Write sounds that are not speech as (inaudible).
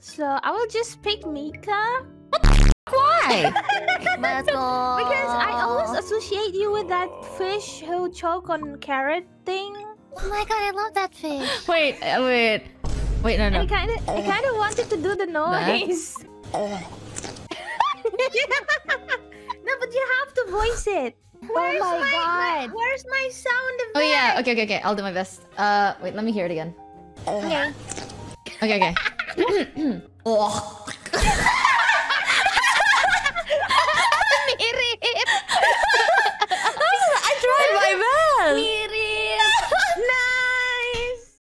So I will just pick Mika. Why? (laughs) Because I always associate you with that fish who choke on carrot thing. Oh my god, I love that fish. (laughs) wait, uh, wait. Wait, no, no. I kind of, I kind of wanted to do the noise. (laughs) no, but you have to voice it. Where's my my, God. Where's my sound effect? Oh yeah, okay, okay, okay. I'll do my best. Uh, wait, let me hear it again. Okay. Okay, okay. Oh.